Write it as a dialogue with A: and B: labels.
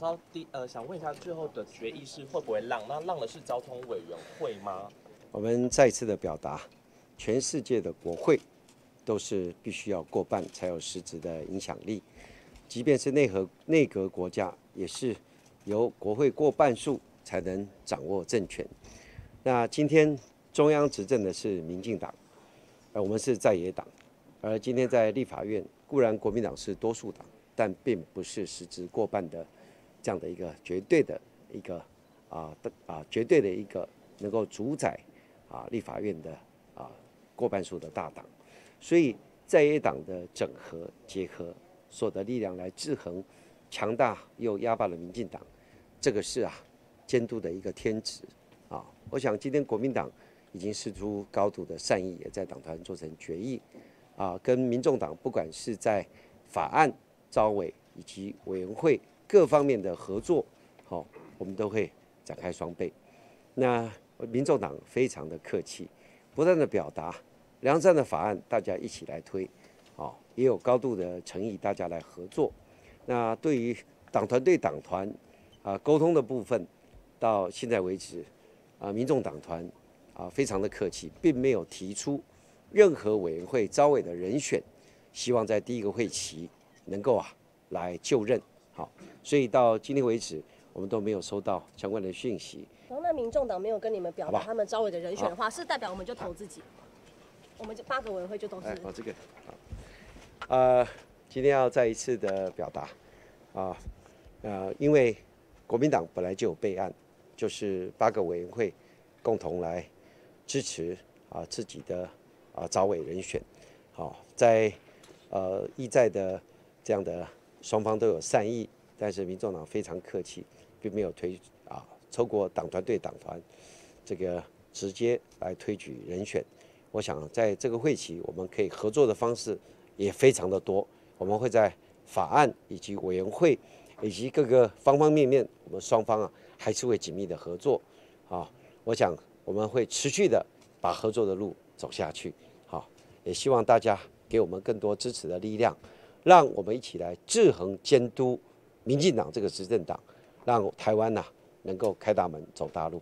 A: 稍第呃，想问一下，最后的决议是会不会让？那让的是交通委员会吗？
B: 我们再次的表达，全世界的国会都是必须要过半才有实质的影响力，即便是内核内阁国家，也是由国会过半数才能掌握政权。那今天中央执政的是民进党，而我们是在野党，而今天在立法院，固然国民党是多数党，但并不是实质过半的这样的一个绝对的一个啊的啊绝对的一个能够主宰啊立法院的啊过半数的大党，所以在野党的整合结合所得力量来制衡强大又压霸的民进党，这个是啊监督的一个天职啊。我想今天国民党已经示出高度的善意，也在党团做成决议啊，跟民众党不管是在法案招委以及委员会各方面的合作，好、我们都会展开双倍。那民众党非常的客气，不断的表达良善的法案，大家一起来推，好、也有高度的诚意，大家来合作。那对于党团对党团啊沟通的部分，到现在为止啊，民众党团啊非常的客气，并没有提出任何委员会招委的人选，希望在第一个会期能够啊来就任。好，所以到今天为止，我们都没有收到相关的讯息。
C: 然后那民众党没有跟你们表达他们招委的人选的话，是代表我们就投自己，我们就八个委员会就都是
B: 哎，哦，这个，好，呃，今天要再一次的表达，啊，呃，因为国民党本来就有备案，就是八个委员会共同来支持啊自己的啊招委人选，好、在呃意在的这样的双方都有善意，但是民众党非常客气，并没有推啊透过党团对党团这个直接来推举人选。我想在这个会期，我们可以合作的方式也非常的多。我们会在法案以及委员会以及各个方方面面，我们双方啊还是会紧密的合作。啊，我想我们会持续的把合作的路走下去。好，也希望大家给我们更多支持的力量，让我们一起来制衡监督民进党这个执政党，让台湾呐、能够开大门走大路。